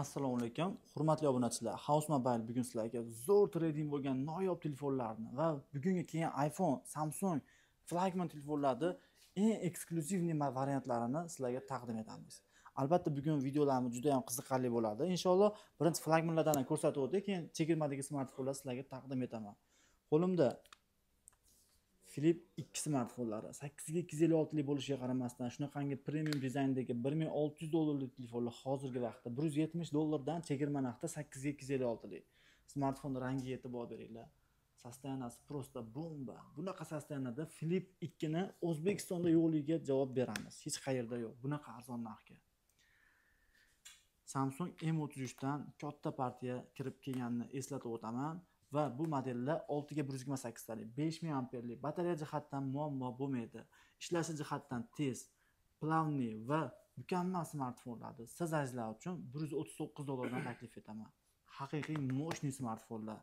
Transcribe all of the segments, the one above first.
assalomu alaykum. Hurmatli obunachilar house mobile bugun sizlarga zo'r trading bo'lgan noyob telefonlarni va bugungi kelgan iphone samsung flagman telefonlarni eng eksklyuzivniy variantlarini sizlarga taqdim etamiz. Albatta bugun videolarimiz juda yam qiziqarli bo'ladi. Inshaalloh birinchi flagmanlardan ko'rsatib o'tdik keyin chegirmadagi smartfonlar sizlarga taqdim etaman. Qo'limda Philip 2 smartfonlari. 8256 lik bo'lishiga qaramasdan shunaqangi premium dizayndagi 1600 dollarlik telefonlar hozirgi vaqtda 170 dollardan chegirma narxda 8256 lik smartfonni rangiga e'tibor beringlar. Sostoyaniyasi просто bomba. Bunaqa sostoyaniyada flip 2 ni o'zbekistonda yo'qligiga javob beramiz. Hech qayerda yo'q. Bunaqa arzon narxga. Samsung m33 dan katta partiya kirib kelganini eslatib o'taman. Va bu modellar 6 yigirma 128 besh 5000 amperlik batareya jihatdan muammo bo'lmaydi. Ishlashi jihatdan tez plavniy va mukammal smartfonlarni siz azizlar uchun 139 dollardan taklif etaman. Haqiqiy мощный smartfonlar.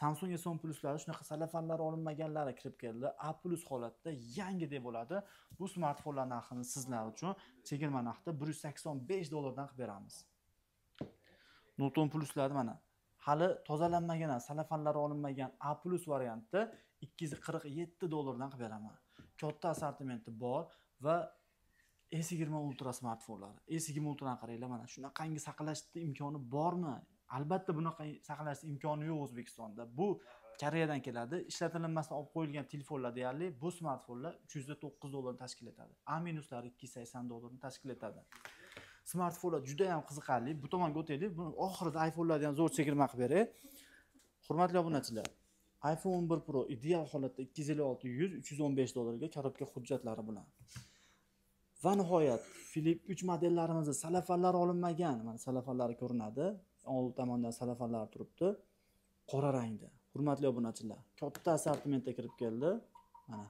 Samsung s10 pluslari shunaqa salafanlar olinmaganlari kirib keldi. A plus holatda yangidek bo'ladi. Bu smartfonlar narxini sizlar uchun chegirma narxda 185 dollardan qilib beramiz. Note o'n pluslarni mana hali tozalanmagan salafanlari olinmagan a plus variantda ikki yuz qirq yetti dollardan qilib beraman. Katta assortimenti bor va s yigirma ultra smartfonlari. S yigirma ultrani qaranglar mana shunaqangi saqlashni imkoni bormi? Albatta bunaqa saqlashni imkoni yo'q o'zbekistonda. Bu koreyadan keladi. Ishlatilinmasdan olib qo'yilgan telefonlar deyarli bu smartfonlar uch yuz to'qqiz dollarni tashkil etadi. A minuslari ikki yuz sakson dollarni tashkil etadi. Smartfonlar juda yam qiziqarli. Bu tomonga o'taylik. Buni oxirida iphonelarni ham zo'r chegirma qilib beray hurmatli obunachilar iphone 11 pro ideal holatda ikki yuz ellik olti yuz uch yuz o'n besh dollarga korobka hujjatlari bilan. Va nihoyat Philip 3 modellarimizni salafanlari olinmagan. Mana salafanlari ko'rinadi. Old tomondan salafanlari turibdi. Qora rangda. Hurmatli obunachilar katta assortimentda kirib keldi. Mana.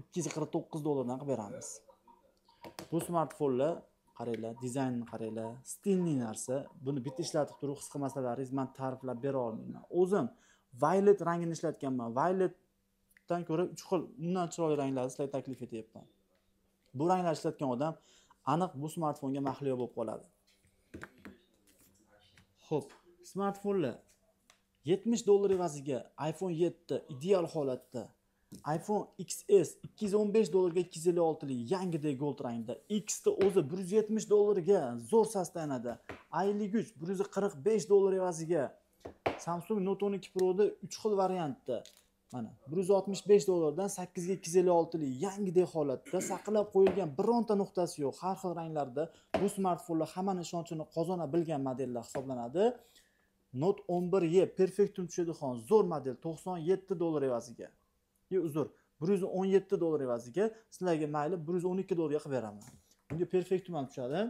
ikki yuz qirq to'qqiz dollardan qilib beramiz. Bu smartfonlar qaranglar dizaynini qaranglar stilniy narsa. Buni bitta ishlatib turib his qilmasalaringiz man ta'riflab bera olmayman. O'zim violet rangini ishlatganman. Violetdan ko'ra uch xil undan chiroyli ranglarni sizlarga taklif etyapman. Bu ranglarni ishlatgan odam aniq bu smartfonga mahliyo bo'lib qoladi. Ho'p smartfonlar yetmish dollar evaziga iphone yetti ideal holatda. Iphone xs 215 dollarga 256li yangidek gold rangda xni o'zi 170 dollarga zo'r sostanada a 53 145 dollar evaziga. Samsung note 12 proda 3 xil variantda. Mana 165 dollardan 8 ga 256li yangidek holatda saqlab qo'yilgan bironta nuqtasi yo'q. Har xil ranglarda bu smartfonlar hammani ishonchini qozona bilgan modellar hisoblanadi. Note 11 e perfektum tushadigan zo'r model 97 dollar evaziga. Uzr. Bir yuz o'n yetti dollar evaziga sizlarga mayli bir yuz o'n ikki dollarga qilib beraman. Bunga perfektum ham tushadi.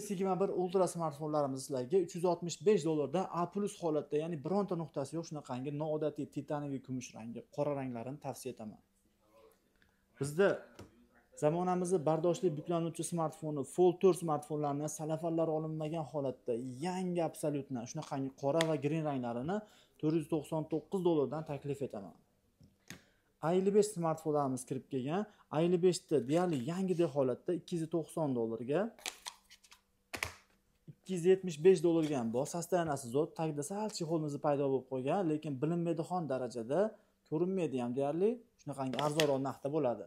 S yigirma bir ultra smartfonlarimiz sizlarga uch yuz oltmish besh dollardan a plus holatda ya'ni bironta nuqtasi yo'q shunaqangi noodatiy titaniviy kumush rangi qora ranglarini tavsiya etaman. Bizda zamonamizni bardoshli buklanuvchi smartfoni fold to'rt smartfonlarni salafanlar olinmagan holatda yangi absolyutni shunaqangi qora va green ranglarini to'rt yuz to'qson to'qqiz dollardan taklif etaman. A ellik besh smartfonlarimiz kirib kelgan. A ellik beshni deyarli yangidek holatda ikki yuz to'qson dollarga ikki yuz yetmish besh dollarga ham bor sostoyaniyasi zo'r tagida sal chexolnizi paydo bo'lib qolgan lekin bilinmaydigan darajada ko'rinmaydi ham deyarli. Shunaqangi arzonroq narxda bo'ladi.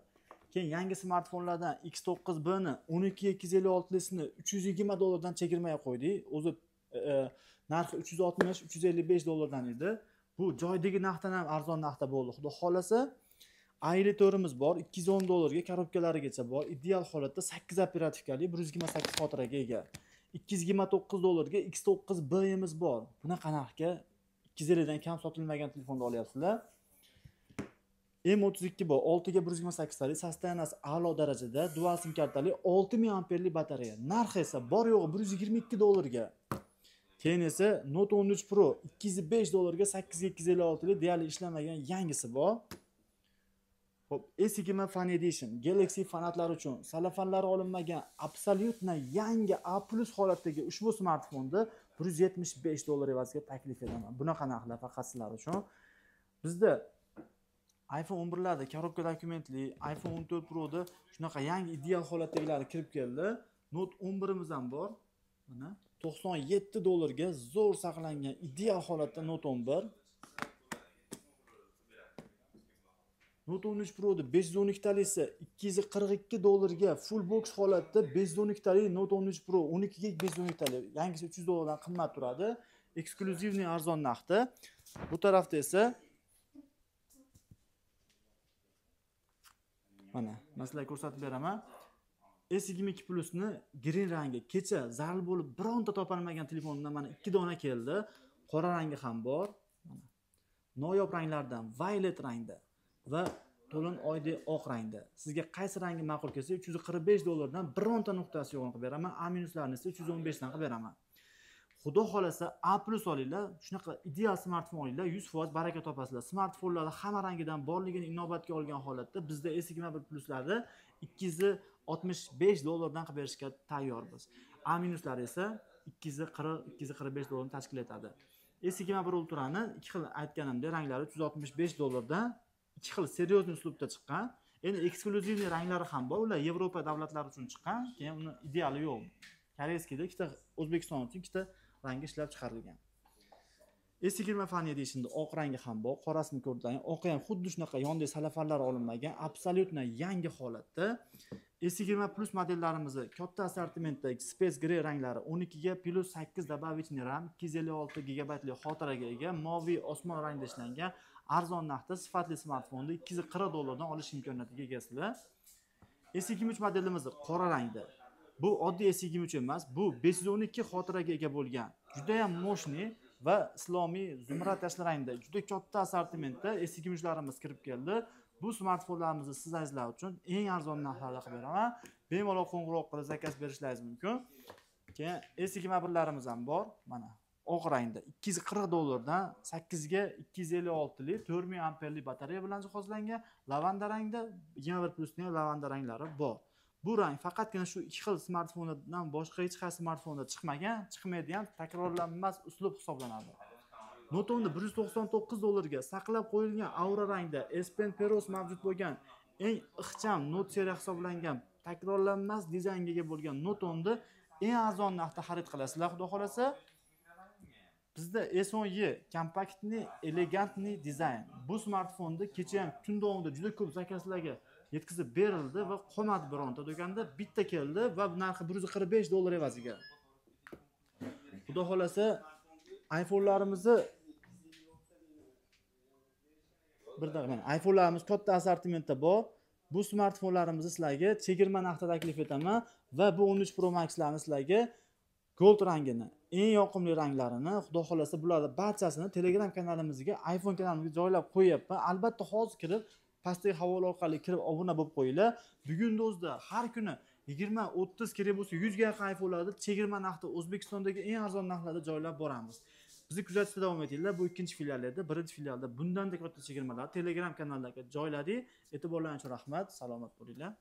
Keyin yangi smartfonlardan x to'qqiz b ni o'n ikki ikki yuz ellik oltilisini uch yuz yigirma dollardan chegirmaga qo'ydik. O'zi e, e, narxi uch yuz oltmish uch yuz ellik besh dollardan edi. Bu joydagi narxdan ham arzon narxda bo'ldi. Xudo xohlasa a bor ikki yuz o'n dollarga korobkalarigacha bor. Ideal holatda sakkiz operativkali bir yuz yigirma sakkiz xotiraga ega. Ikki yuz yigirma to'qqiz dollarga x to'qqiz bimiz bor. Bunaqa narxga ikki yuz ellikdan kam sotilmagan telefonni olyapsizlar. M o'ttiz ikki bor oltiga bir yuz yigirma sakkiztalik a'lo darajada dual sim kartali olti ming batareya. Narxi esa bor yo'g'i bir yuz yigirma ikki dollarga. Keyin esa note o'n uch pro ikki yuz besh dollarga sakkizga ikki ellik deyarli ishlamagan yangisi bor. Xo'p, S20 Fan Edition Galaxy fanatlari uchun salafanlari olinmagan absolyutno yangi A+ holatdagi ushbu smartfonni 175 dollar evaziga taklif etaman. Bunaqa narxlar faqat sizlar uchun. Bizda iPhone 11larda korobka dokumentli, iPhone 14 Proda shunaqa yangi ideal holatdagilari kirib keldi. note 11imiz ham bor mana 97 dollarga zo'r saqlangan ideal holatda note 11 Note 13 Pro da 512 talik esa 242 dollarga full box holatda 512 talik Note 13 Pro 12 gig 512 talik yangisi 300 dollardan qimmat turadi. Eksklyuzivni arzon narxda. Bu tarafda esa mana man ko'rsatib beraman. S22 Plus ni green rangi kecha zarl bo'lib bironta topolmagan telefonimdan mana 2 dona keldi. Qora rangi ham bor. Mana. Noyob ranglardan violet rangda va to'lin oydek oq rangda. Sizga qaysi rangi ma'qul kelsa uch yuz qirq besh dollardan bironta nuqtasi yo'g'ini qilib beraman. A minuslarni esa uch yuz o'n beshdan qilib beraman. Xudo xohlasa a plus olinglar shunaqa ideal smartfon olinglar yuz foiz baraka topasizlar. Smartfonlarni hamma rangidan borligini inobatga olgan holatda bizda s yigirma bir pluslarni ikki yuz oltmish besh dollardan qilib berishga tayyormiz. A minuslari esa ikki yuz qirq ikki yuz qirq besh dollarni tashkil etadi. S yigirma bir ultrani ikki xil aytganimdek ranglari uch yuz oltmish besh dollardan ikki xil seryozni uslubda chiqqan. Endi eksklyuzivniy ranglari ham bor. Ular yevropa davlatlari uchun chiqqan. Keyin uni ideali yo'q. Koreyskiyda ikkita o'zbekiston uchun ikkita rangi ishlab chiqarilgan. S yigirma fan edishonda oq rangi ham bor. Qorasini ko'rdilaring. Oqi ham xuddi shunaqa yonidagi salafarlar olinmagan absolyutно yangi holatda. S yigirma plus modellarimizni katta assortimentdagi space grey ranglari o'n ikkiga plyus sakkiz добавочный ram ikki yuz ellik olti gigabaytli xotiraga ega moviy osmon rangda ishlangan arzon narxda sifatli smartfonni ikki yuz qirq dollardan olish imkoniyatiga egasizlar s yigirma uch modelimiz qora rangda. Bu oddiy s yigirma uch emas bu besh yuz o'n ikki xotiraga ega bo'lgan. Judayam moshniy va islomiy zumrad yashil rangda juda katta assortimentda s yigirma uchlarimiz kirib keldi. Bu smartfonlarimizni siz azizlar uchun eng arzon narxlarda qilib beraman. Bemalol qo'ng'iroq qilib zakaz berishlaringiz mumkin. Keyin s yigirma birlarimiz ham bor. Mana oq rangda ikki yuz qirq dollardan sakkizga ikki yuz ellik oltilik to'rt ming amperli batareya bilan jihozlangan lavanda rangda yigirma bir plusni lavanda ranglari bor. Bu rang faqatgina shu ikki xil smartfondan boshqa hech qaysi smartfonda chiqmagan chiqmaydigan takrorlanmas uslub hisoblanadi. Note o'nda bir yuz to'qson to'qqiz dollarga saqlab qo'yilgan aura rangda s pen peros mavjud bo'lgan eng ixcham not seriya hisoblangan takrorlanmas dizaynga ega bo'lgan note o'nni eng arzon narxda xarid qilasizlar xudo xohlasa. Bizda S10y kompaktniy elegantniy dizayn. bu smartfonni kecha ham kun davomida juda ko'p zakazlarga yetkazib berildi va qolmadi bironta do'konda bitta keldi va narxi bir yuz qirq besh dollar evaziga xudo xohlasa iphonelarimizni bir daqiqa mana iphonelarimiz katta assortimentda bor. Bu smartfonlarimizni sizlarga chegirma narxda taklif etaman va bu o'n uch pro maxlarni sizlarga gold rangini eng yoqimli ranglarini xudo xohlasa bularni barchasini telegram kanalimizga iphone kanalimizga joylab qo'yyapman albatta hozir kirib pastdagi havola orqali kirib obuna bo'lib qo'yinglar. Bugunni o'zida har kuni yigirma o'ttiz kerak bo'lsa yuzga yaqin iphonelarni chegirma narxda o'zbekistondagi eng arzon narxlarda joylab boramiz. Bizni kuzatishda davom etinglar. Bu ikkinchi filial edi birinchi filialda bundanda katta chegirmalar telegram kanallarga joyladik. E'tiborlaringiz uchun rahmat salomat bo'linglar.